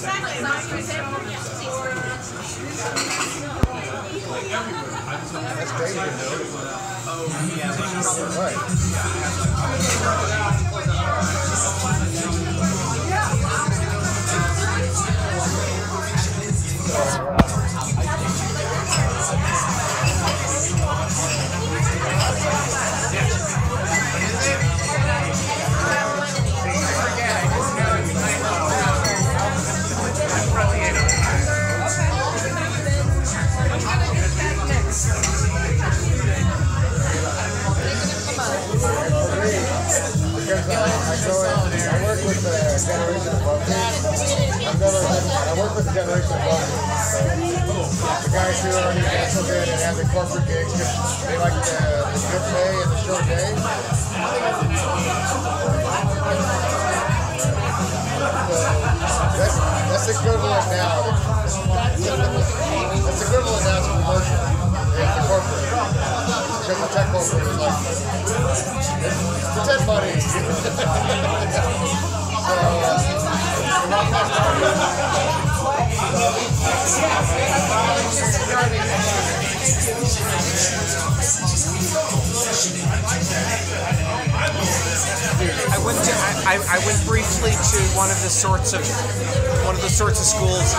That's David. Because I, in, work with the generation above me. I've never I work with the generation above me. The guys who are already national good and have the corporate gigs, they like the, the good pay and the short day. So that's, that's equivalent now. That's equivalent now to commercial. Uh, I went to I, I went briefly to one of the sorts of one of the sorts of schools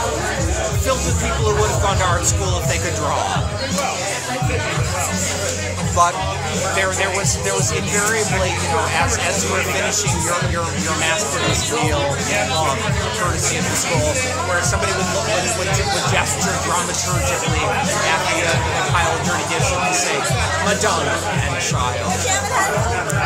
filled with people who would have gone to art school if they could draw. But there there was there was invariably, you know, as as you were finishing your your, your master's deal, um, courtesy of the school, where somebody would look would, would, would gesture dramaturgically at the, uh, the pile of dirty dishes and say, Madonna and child.